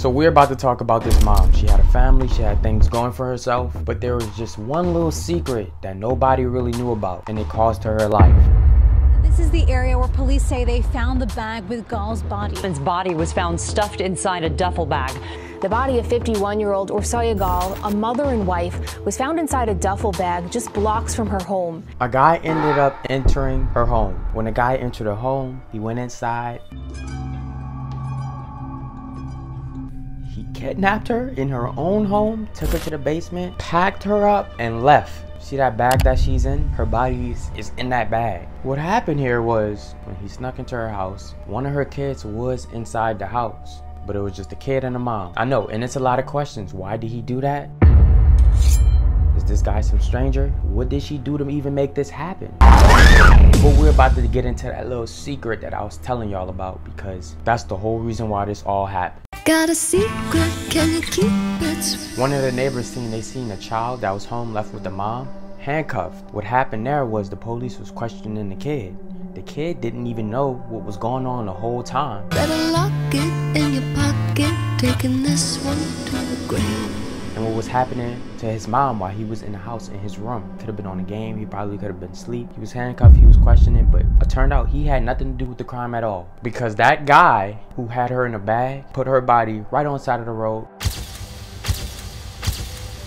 So we're about to talk about this mom. She had a family, she had things going for herself, but there was just one little secret that nobody really knew about, and it cost her her life. This is the area where police say they found the bag with Gaal's body. His body was found stuffed inside a duffel bag. The body of 51-year-old Orsolya Gaal, a mother and wife, was found inside a duffel bag just blocks from her home. A guy ended up entering her home. When the guy entered her home, he went inside. Kidnapped her in her own home, took her to the basement, packed her up, and left. See that bag that she's in? Her body is in that bag. What happened here was when he snuck into her house, one of her kids was inside the house but it was just a kid and a mom. I know, and it's a lot of questions. Why did he do that? Is this guy some stranger? What did she do to even make this happen? But we're about to get into that little secret that I was telling y'all about because that's the whole reason why this all happened. Got a secret, can you keep it? One of the neighbors seen they seen a child that was home left with the mom handcuffed. What happened there was the police was questioning the kid. The kid didn't even know what was going on the whole time. Better lock it in your pocket, taking this one to the grave. And what was happening to his mom while he was in the house in his room. Could have been on a game, he probably could have been asleep. He was handcuffed, he was questioning, but it turned out he had nothing to do with the crime at all. Because that guy who had her in a bag put her body right on the side of the road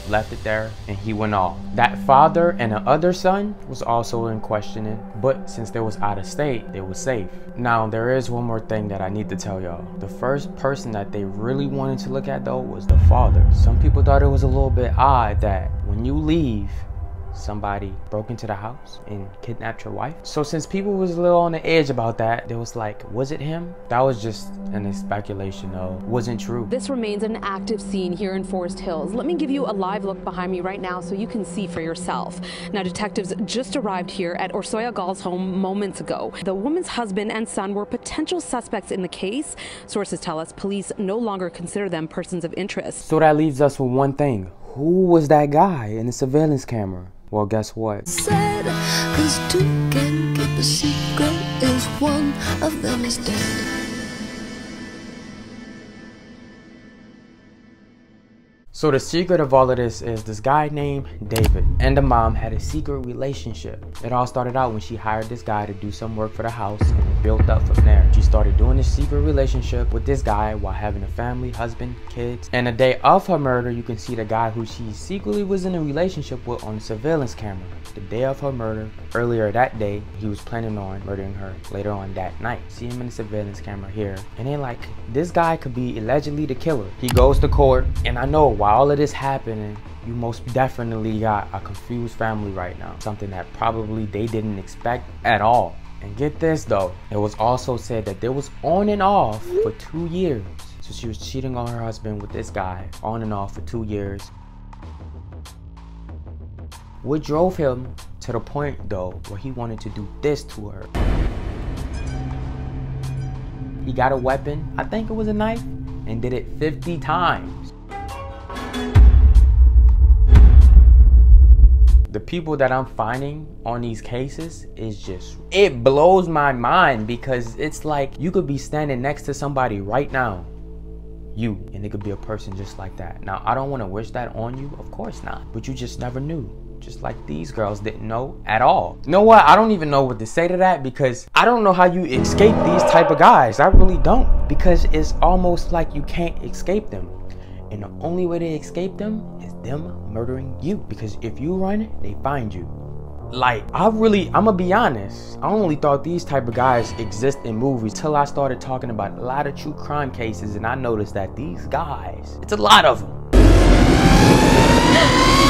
left it there, and he went off. That father and the other son was also in questioning, but since they was out of state, they was safe. Now, there is one more thing that I need to tell y'all. The first person that they really wanted to look at though was the father. Some people thought it was a little bit odd that when you leave, somebody broke into the house and kidnapped your wife. So since people was a little on the edge about that, they was like, was it him? That was just an speculation though. Wasn't true. This remains an active scene here in Forest Hills. Let me give you a live look behind me right now so you can see for yourself. Now detectives just arrived here at Orsolya Gaal's home moments ago. The woman's husband and son were potential suspects in the case. Sources tell us police no longer consider them persons of interest. So that leaves us with one thing. Who was that guy in the surveillance camera? Well, guess what? Said, cause two can keep a secret is one of them is dead. So the secret of all of this is this guy named David and the mom had a secret relationship. It all started out when she hired this guy to do some work for the house built up from there. She started doing this secret relationship with this guy while having a family, husband, kids. And the day of her murder, you can see the guy who she secretly was in a relationship with on the surveillance camera. The day of her murder, earlier that day, he was planning on murdering her later on that night. See him in the surveillance camera here. And then like, this guy could be allegedly the killer. He goes to court and I know why all of this happening, you most definitely got a confused family right now. Something that probably they didn't expect at all. And get this though, it was also said that there was on and off for two years. So she was cheating on her husband with this guy on and off for two years. What drove him to the point though where he wanted to do this to her? He got a weapon, I think it was a knife, and did it 50 times. The people that I'm finding on these cases is just, it blows my mind because it's like you could be standing next to somebody right now, you, and it could be a person just like that. Now, I don't want to wish that on you, of course not, but you just never knew. Just like these girls didn't know at all. You know what? I don't even know what to say to that because I don't know how you escape these type of guys. I really don't because it's almost like you can't escape them. And the only way they escape them is them murdering you. Because if you run, they find you. Like, I really, I'm gonna be honest. I only thought these type of guys exist in movies till I started talking about a lot of true crime cases and I noticed that these guys, it's a lot of them.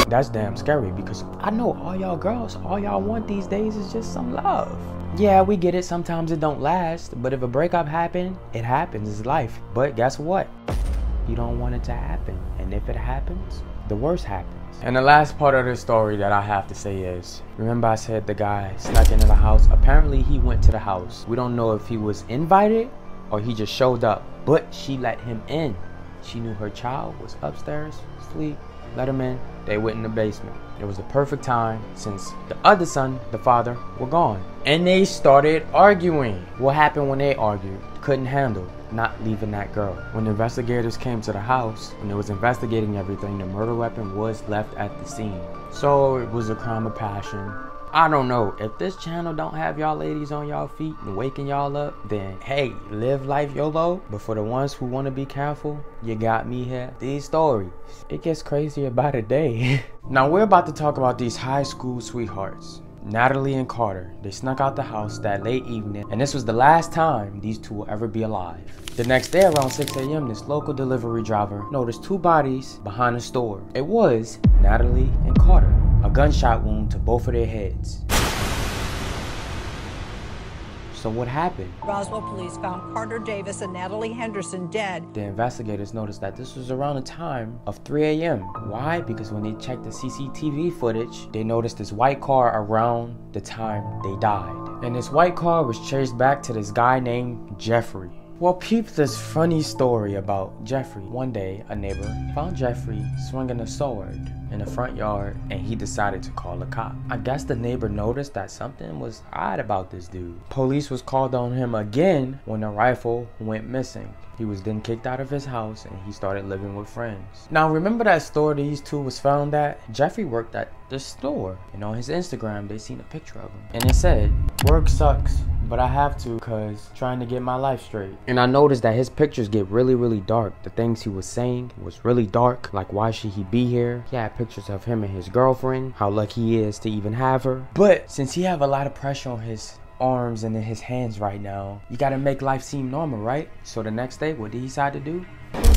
That's damn scary because I know all y'all girls, all y'all want these days is just some love. Yeah, we get it. Sometimes it don't last, but if a breakup happen, it happens. It's life. But guess what? You don't want it to happen. And if it happens, the worst happens. And the last part of this story that I have to say is, remember I said the guy snuck into the house? Apparently he went to the house. We don't know if he was invited or he just showed up, but she let him in. She knew her child was upstairs, asleep, let him in. They went in the basement. It was the perfect time since the other son, the father, were gone. And they started arguing. What happened when they argued? Couldn't handle not leaving that girl. When the investigators came to the house, when they was investigating everything, the murder weapon was left at the scene. So it was a crime of passion. I don't know. If this channel don't have y'all ladies on y'all feet and waking y'all up, then hey, live life YOLO. But for the ones who want to be careful, you got me here. These stories, it gets crazier by the day. now we're about to talk about these high school sweethearts. Natalie and Carter, they snuck out the house that late evening, and this was the last time these two will ever be alive. The next day around 6 a.m., this local delivery driver noticed two bodies behind the store. It was Natalie and Carter a gunshot wound to both of their heads. So what happened? Roswell police found Carter Davis and Natalie Henderson dead. The investigators noticed that this was around the time of 3 a.m. Why? Because when they checked the CCTV footage, they noticed this white car around the time they died. And this white car was chased back to this guy named Jeffrey. Well, peep this funny story about Jeffrey. One day, a neighbor found Jeffrey swinging a sword in the front yard and he decided to call a cop. I guess the neighbor noticed that something was odd about this dude. Police was called on him again when the rifle went missing. He was then kicked out of his house and he started living with friends. Now remember that store these two was found at? Jeffrey worked at the store and on his Instagram they seen a picture of him. And it said, work sucks, but I have to cause trying to get my life straight. And I noticed that his pictures get really, really dark. The things he was saying was really dark. Like why should he be here? He had pictures of him and his girlfriend, how lucky he is to even have her. But since he have a lot of pressure on his arms and in his hands right now. You gotta make life seem normal, right? So the next day, what did he decide to do?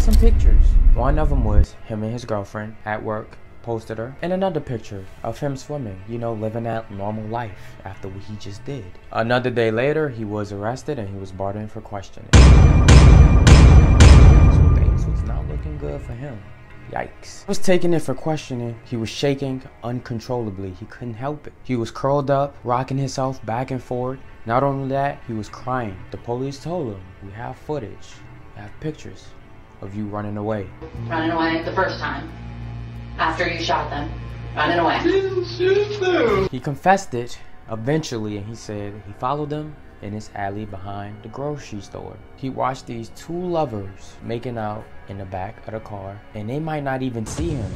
Some pictures. One of them was him and his girlfriend at work, posted her, and another picture of him swimming, you know, living that normal life after what he just did. Another day later, he was arrested and he was brought in for questioning. So things was not looking good for him. Yikes. Was taking it for questioning. He was shaking uncontrollably. He couldn't help it. He was curled up, rocking himself back and forth. Not only that, he was crying. The police told him, we have footage, we have pictures of you running away. Running away the first time. After you shot them. Running away. He confessed it eventually and he said he followed them in his alley behind the grocery store. He watched these two lovers making out in the back of the car, and they might not even see him.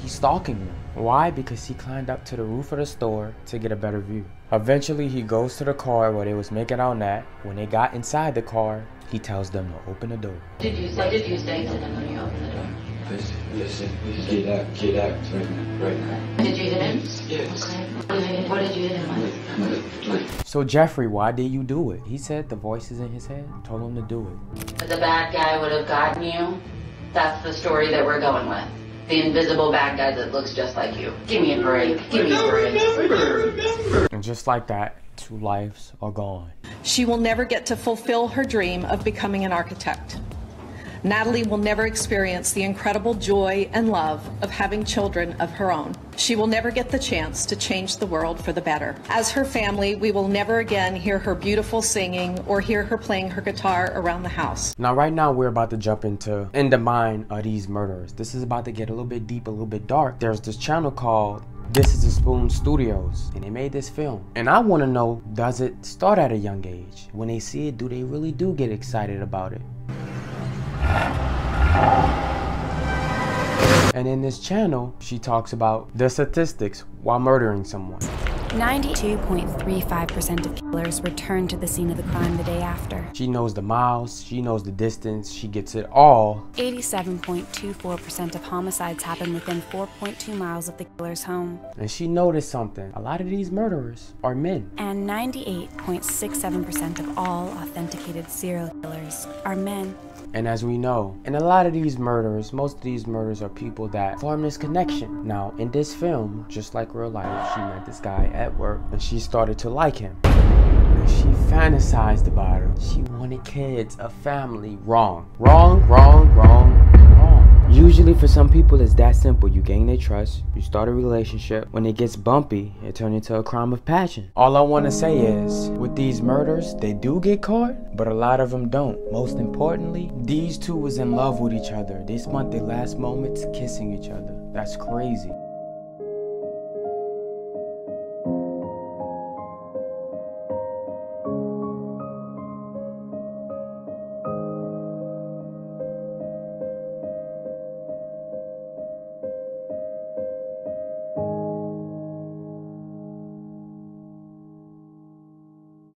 He's stalking them. Why? Because he climbed up to the roof of the store to get a better view. Eventually, he goes to the car where they was making out at. When they got inside the car, he tells them to open the door. Did you say, did you say to them when you opened the door? Listen, listen, get out, get out right now, right now. Did you hit him? Yes. Okay. What did you hit him with? So Jeffrey, why did you do it? He said the voices in his head told him to do it. The bad guy would have gotten you. That's the story that we're going with. The invisible bad guy that looks just like you. Give me a break. Give me a break. And just like that, two lives are gone. She will never get to fulfill her dream of becoming an architect. Natalie will never experience the incredible joy and love of having children of her own. She will never get the chance to change the world for the better. As her family, we will never again hear her beautiful singing or hear her playing her guitar around the house. Now, right now, we're about to jump into in the mind of these murderers. This is about to get a little bit deep, a little bit dark. There's this channel called this is a Spoon Studios, and they made this film. And I want to know, does it start at a young age? When they see it, do they really do get excited about it? And in this channel, she talks about the statistics while murdering someone. 92.35% of killers return to the scene of the crime the day after. She knows the miles, she knows the distance, she gets it all. 87.24% of homicides happen within 4.2 miles of the killer's home. And she noticed something. A lot of these murderers are men. And 98.67% of all authenticated serial killers are men. And as we know, in a lot of these murders, most of these murders are people that form this connection. Now, in this film, just like real life, she met this guy at work and she started to like him. And she fantasized about him. She wanted kids, a family. Wrong. Wrong, wrong, wrong, Usually for some people it's that simple. You gain their trust, you start a relationship. When it gets bumpy, it turns into a crime of passion. All I want to say is, with these murders, they do get caught, but a lot of them don't. Most importantly, these two was in love with each other. They spent their last moments kissing each other. That's crazy.